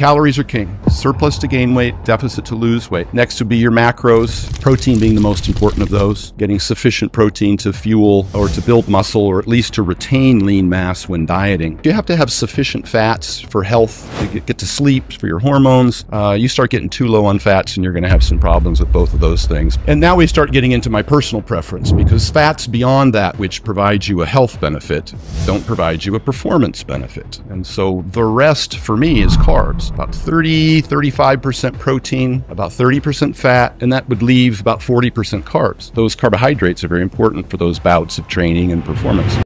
calories are king. Surplus to gain weight, deficit to lose weight. Next would be your macros, protein being the most important of those. Getting sufficient protein to fuel or to build muscle or at least to retain lean mass when dieting. You have to have sufficient fats for health, to get, to sleep, for your hormones. Uh, you start getting too low on fats and you're going to have some problems with both of those things. And now we start getting into my personal preference because fats beyond that which provide you a health benefit don't provide you a performance benefit. And so the rest for me is carbs. About 30, 35% protein, about 30% fat, and that would leave about 40% carbs. Those carbohydrates are very important for those bouts of training and performance.